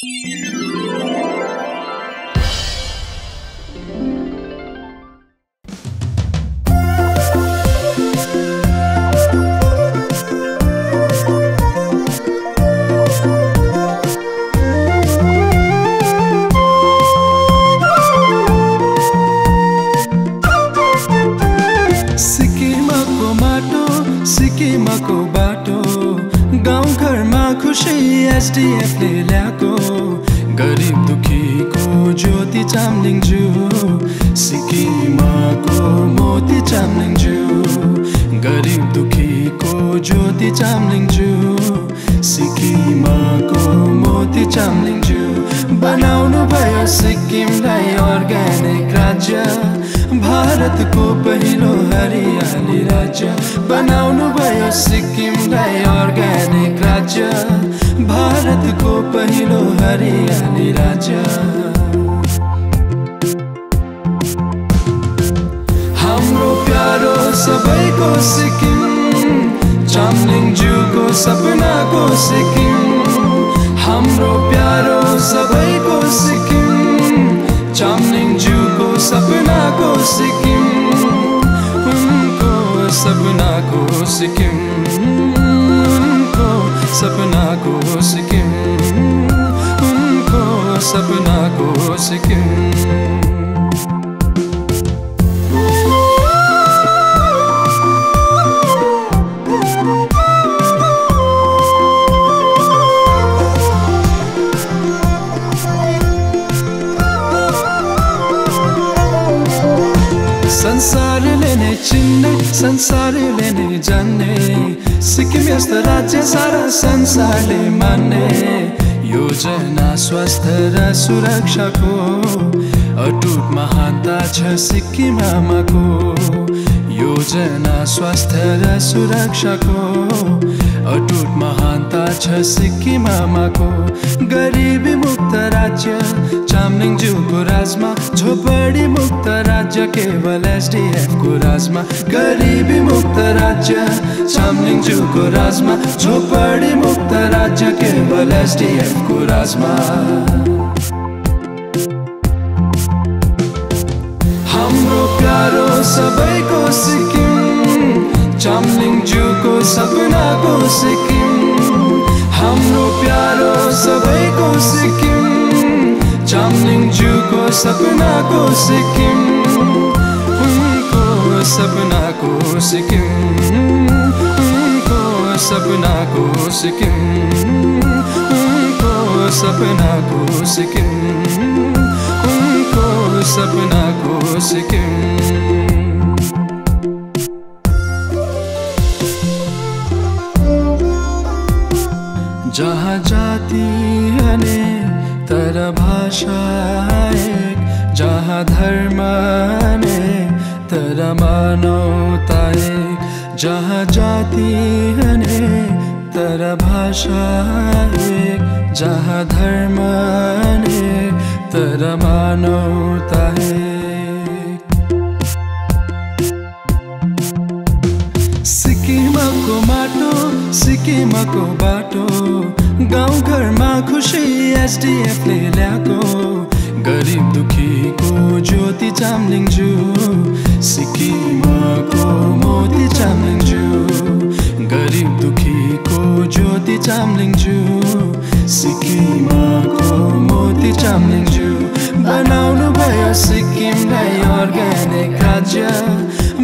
Música एसडिएफले ल्याएको गरिब दुखीको ज्योति चामलिङज्यू सिक्किमको मोती चामलिङज्यू गरिब दुखीको ज्योति चामलिङज्यू सिक्किमको मोती चामलिङज्यू। बनाउनु भयो सिक्किमलाई अर्ग्यानिक राज्य भारतको पहिलो हरियाली राज्य। बनाउनु भयो सिक्किमलाई अर्ग्यानिक राज्य। भारतको पहिलो हरियाली राज्य हाम्रो प्यारो सबैको सिक्किम चामलिङज्यूको सपनाको सिक्किम। हाम्रो प्यारो सबैको सिक्किम चामलिङज्यूको सपनाको सिक्किम। उनको सपनाको सिक्किम। उनको सपनाको सिक्किम उनको सपनाको सिक्किम संसारले चिन्ने संसारले नै जान्ने। सिक्किम यस्तो राज्य सारा संसारले मान्ने। योजना स्वास्थ्य र सुरक्षाको अटुट महानता छ सिक्किम आमाको। योजना स्वास्थ्य र सुरक्षाको अटुट महानता छ सिक्किम आमाको। गरिबी मुक्त राज्य चामलिङज्यूको राजमा झोपडी मुक्त राज्य, केवल एसडिएफको राजमा गरिबी मुक्त राज्य चामलिङज्यूको राजमा झोपडी मुक्त राज्य, केवल एसडिएफको राजमा हाम्रो प्यारो सबैको सिक्किम चामलिङज्यूको सपनाको सिक्किम। चामलिङज्यूको सपनाको सिक्किम, उनको सपनाको सिक्किम, उनको सपनाको सिक्किम, उनको सपनाको सिक्किम, उनको सपनाको सिक्किम। जहाँ जाति अनेक तर भाषा एक जहाँ धर्म अनेक तर मानवता एक जहाँ जाति अनेक तर भाषा एक जहाँ धर्म अनेक तर मानवता एक सिक्किमको माटो, सिक्किमको बाटो, गाउँघरमा खुसी एसडिएफले ल्याएको। गरिब दुखीको ज्योति चामलिङज्यू सिक्किमको मोती चामलिङज्यू गरिब दुखीको ज्योति चामलिङज्यू सिक्किमको मोती चामलिङज्यू बनाउनु भयो सिक्किमलाई अर्ग्यानिक राज्य।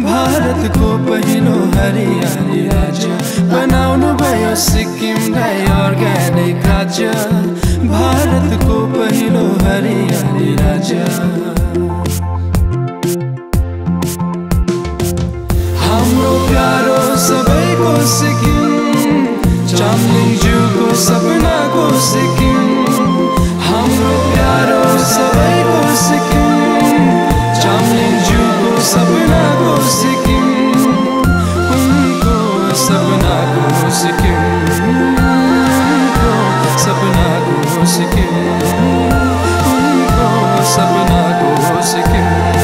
भारतको पहिलो हरियाली राज्य। बनाउनु भयो सिक्किमलाई अर्ग्यानिक राज्य। भारतको पहलो हरियाली राज्य conseguir, nunca sabina conseguir.